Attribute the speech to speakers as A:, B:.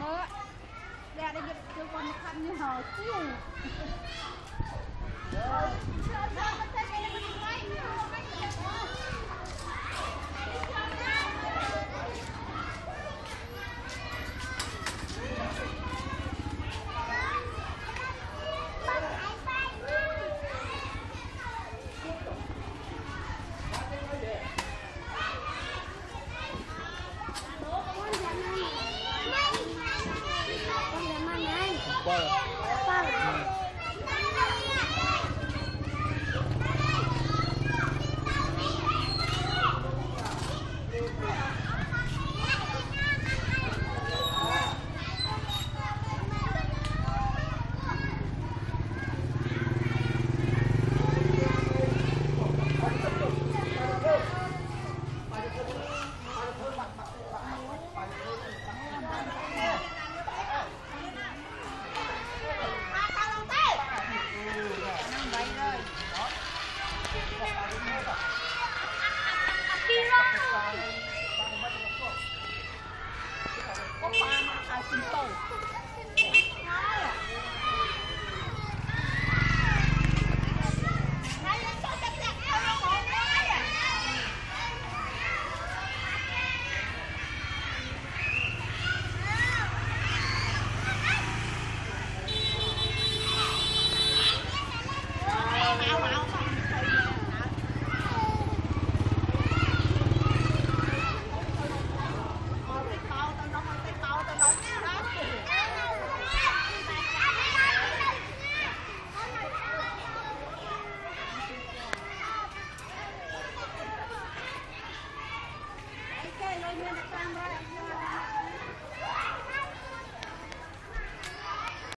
A: មើលអ្នកដែលយកជួយគាត់មកខាត់នេះហៅជូ
B: Bye. Yeah.